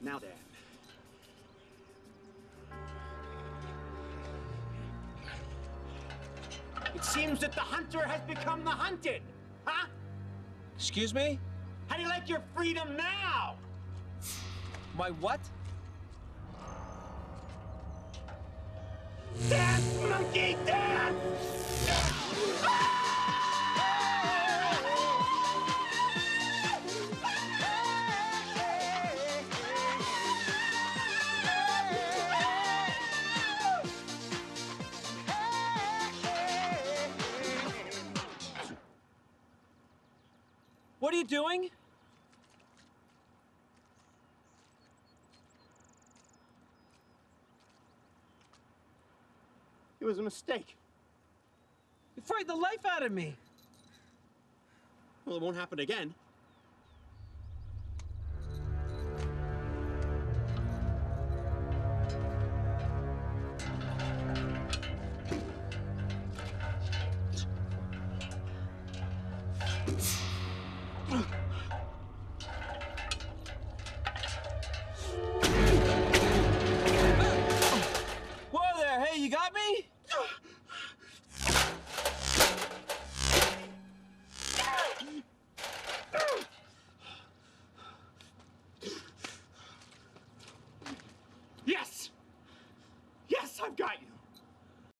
Now then. It seems that the hunter has become the hunted. Huh? Excuse me? How do you like your freedom now? My what? Dance, monkey, dance! What are you doing? It was a mistake. You frightened the life out of me. Well, it won't happen again. I've got you.